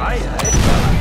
हाय हाय